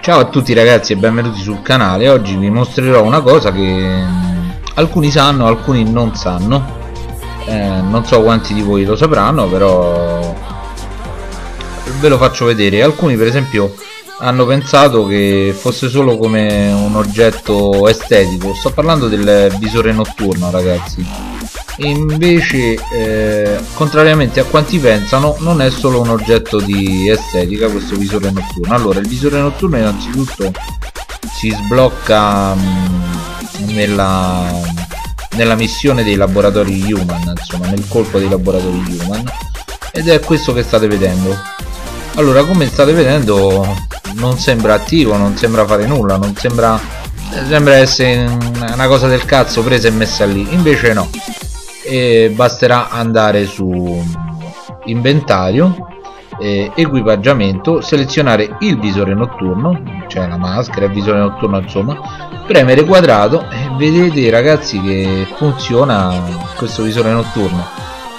Ciao a tutti ragazzi e benvenuti sul canale, oggi vi mostrerò una cosa che mm, alcuni sanno, alcuni non sanno. Eh, non so quanti di voi lo sapranno però ve lo faccio vedere. Alcuni per esempio hanno pensato che fosse solo come un oggetto estetico. Sto parlando del visore notturno ragazzi. Invece eh, contrariamente a quanti pensano non è solo un oggetto di estetica questo visore notturno. Allora il visore notturno innanzitutto si sblocca mh, nella, nella missione dei laboratori human insomma nel colpo dei laboratori human ed è questo che state vedendo. Allora come state vedendo non sembra attivo non sembra fare nulla non sembra sembra essere una cosa del cazzo presa e messa lì. Invece no. E basterà andare su inventario eh, equipaggiamento selezionare il visore notturno cioè la maschera il visore notturno insomma premere quadrato e vedete ragazzi che funziona questo visore notturno.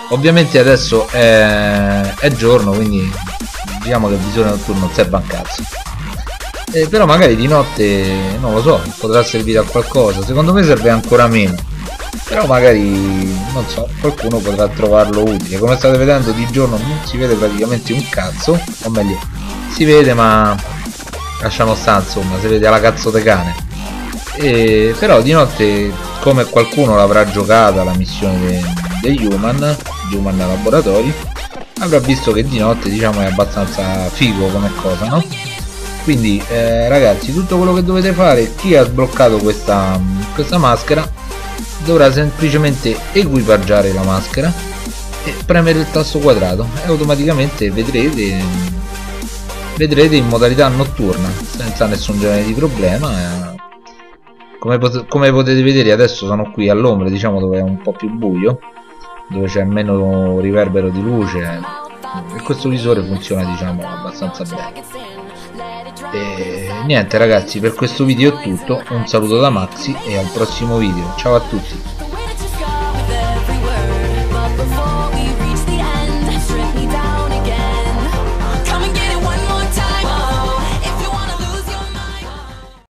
Ovviamente adesso è, è giorno quindi diciamo che il visore notturno serve a cazzo eh, però magari di notte non lo so potrà servire a qualcosa. Secondo me serve ancora meno. Però magari non so qualcuno potrà trovarlo utile. Come state vedendo di giorno non si vede praticamente un cazzo. O meglio si vede ma lasciamo sta insomma si vede alla cazzo de cane. E, però di notte come qualcuno l'avrà giocata la missione degli human gli human laboratori avrà visto che di notte diciamo è abbastanza figo come cosa no? Quindi eh, ragazzi tutto quello che dovete fare chi ha sbloccato questa, questa maschera dovrà semplicemente equipaggiare la maschera e premere il tasto quadrato e automaticamente vedrete vedrete in modalità notturna senza nessun genere di problema. Come, pot come potete vedere adesso sono qui all'ombra diciamo dove è un po' più buio dove c'è meno riverbero di luce e questo visore funziona diciamo abbastanza bene e niente ragazzi per questo video è tutto. Un saluto da Maxi e al prossimo video. Ciao a tutti